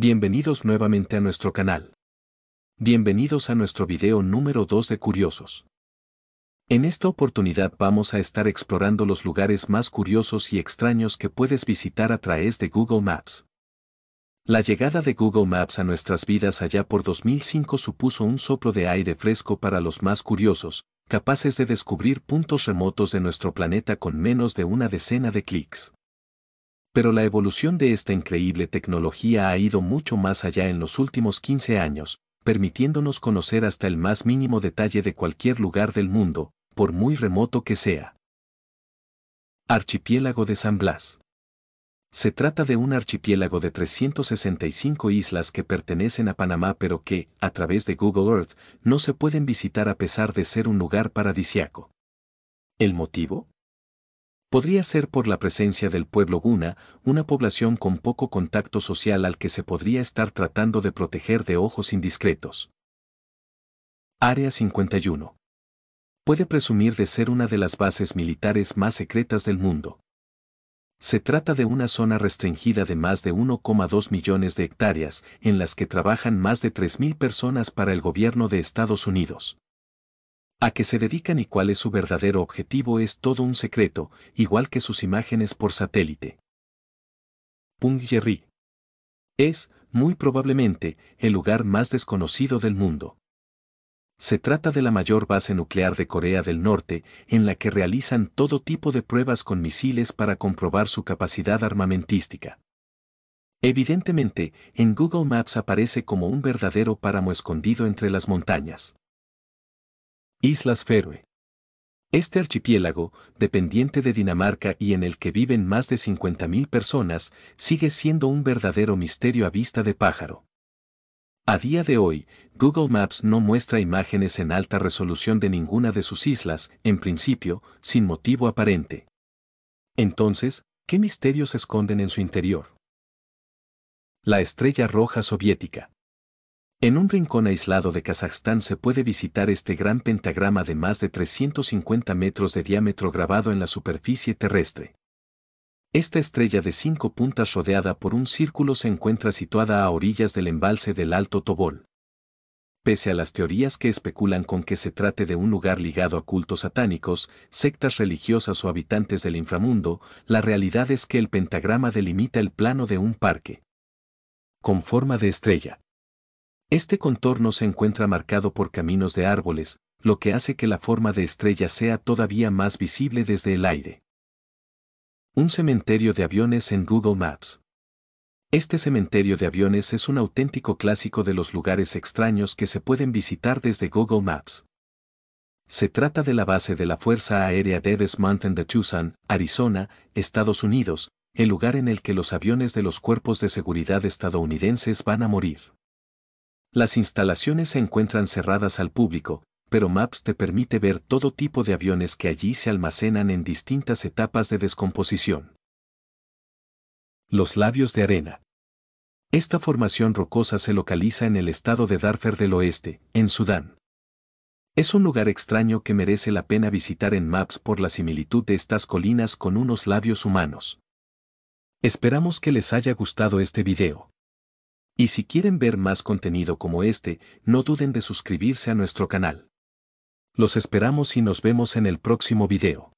Bienvenidos nuevamente a nuestro canal. Bienvenidos a nuestro video número 2 de Curiosos. En esta oportunidad vamos a estar explorando los lugares más curiosos y extraños que puedes visitar a través de Google Maps. La llegada de Google Maps a nuestras vidas allá por 2005 supuso un soplo de aire fresco para los más curiosos, capaces de descubrir puntos remotos de nuestro planeta con menos de una decena de clics. Pero la evolución de esta increíble tecnología ha ido mucho más allá en los últimos 15 años, permitiéndonos conocer hasta el más mínimo detalle de cualquier lugar del mundo, por muy remoto que sea. Archipiélago de San Blas. Se trata de un archipiélago de 365 islas que pertenecen a Panamá pero que, a través de Google Earth, no se pueden visitar a pesar de ser un lugar paradisiaco. ¿El motivo? Podría ser por la presencia del pueblo guna, una población con poco contacto social al que se podría estar tratando de proteger de ojos indiscretos. Área 51. Puede presumir de ser una de las bases militares más secretas del mundo. Se trata de una zona restringida de más de 1,2 millones de hectáreas, en las que trabajan más de 3.000 personas para el gobierno de Estados Unidos. A qué se dedican y cuál es su verdadero objetivo es todo un secreto, igual que sus imágenes por satélite. Punggye-ri. Es, muy probablemente, el lugar más desconocido del mundo. Se trata de la mayor base nuclear de Corea del Norte, en la que realizan todo tipo de pruebas con misiles para comprobar su capacidad armamentística. Evidentemente, en Google Maps aparece como un verdadero páramo escondido entre las montañas. Islas Feroe. Este archipiélago, dependiente de Dinamarca y en el que viven más de 50.000 personas, sigue siendo un verdadero misterio a vista de pájaro. A día de hoy, Google Maps no muestra imágenes en alta resolución de ninguna de sus islas, en principio, sin motivo aparente. Entonces, ¿qué misterios esconden en su interior? La estrella roja soviética. En un rincón aislado de Kazajstán se puede visitar este gran pentagrama de más de 350 metros de diámetro grabado en la superficie terrestre. Esta estrella de cinco puntas rodeada por un círculo se encuentra situada a orillas del embalse del Alto Tobol. Pese a las teorías que especulan con que se trate de un lugar ligado a cultos satánicos, sectas religiosas o habitantes del inframundo, la realidad es que el pentagrama delimita el plano de un parque. Con forma de estrella. Este contorno se encuentra marcado por caminos de árboles, lo que hace que la forma de estrella sea todavía más visible desde el aire. Un cementerio de aviones en Google Maps. Este cementerio de aviones es un auténtico clásico de los lugares extraños que se pueden visitar desde Google Maps. Se trata de la base de la Fuerza Aérea Davis Mountain de Tucson, Arizona, Estados Unidos, el lugar en el que los aviones de los cuerpos de seguridad estadounidenses van a morir. Las instalaciones se encuentran cerradas al público, pero Maps te permite ver todo tipo de aviones que allí se almacenan en distintas etapas de descomposición. Los labios de arena. Esta formación rocosa se localiza en el estado de Darfur del Oeste, en Sudán. Es un lugar extraño que merece la pena visitar en Maps por la similitud de estas colinas con unos labios humanos. Esperamos que les haya gustado este video. Y si quieren ver más contenido como este, no duden de suscribirse a nuestro canal. Los esperamos y nos vemos en el próximo video.